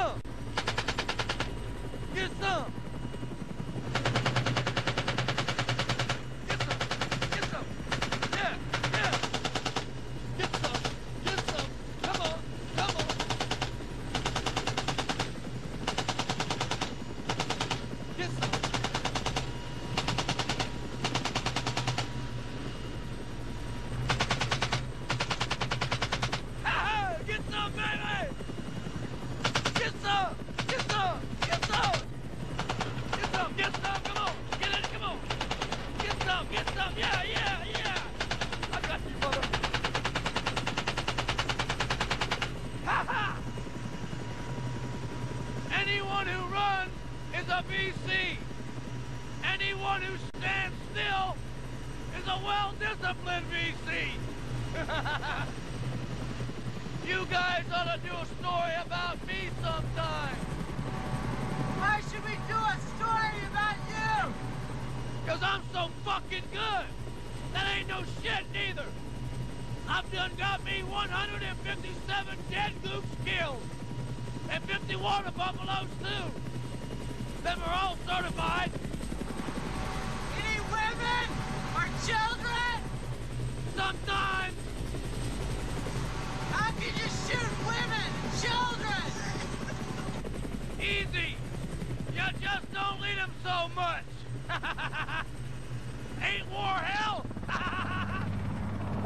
Go! VC. Anyone who stands still is a well-disciplined VC. you guys ought to do a story about me sometime. Why should we do a story about you? Because I'm so fucking good. That ain't no shit neither. I've done got me 157 dead goops killed and 51 of buffaloes too. Them are all certified. Any women or children? Sometimes. How can you shoot women and children? Easy. You just don't lead them so much. Ain't war hell?